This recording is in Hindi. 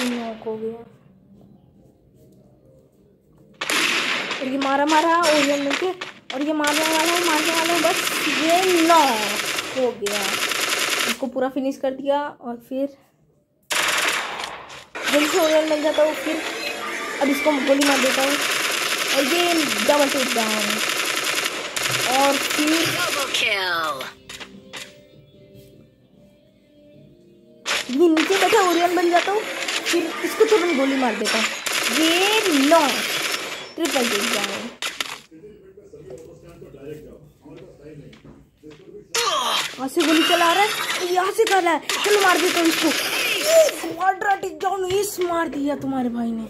हो गया और ये मारा मारा ओरियन मिलके और ये मारने वाला है मारने वाला है बस ये नौ हो गया। इसको पूरा फिनिश कर दिया और फिर जल्दी से ओरियन मिल जाता हूँ फिर अब इसको गोली मार देता हूँ। और ये डबल टेक डाउन और फिर ये नीचे बैठा ओरियन बन जाता हूँ। फिर इसको तुरंत गोली मार देता ये नौ ट्रिपल टेक डाउन यहाँ से गोली चला रहा है। यहाँ से कर रहा है। चलो मार देता हूँ इसको। टेक इस मार दिया तुम्हारे भाई ने।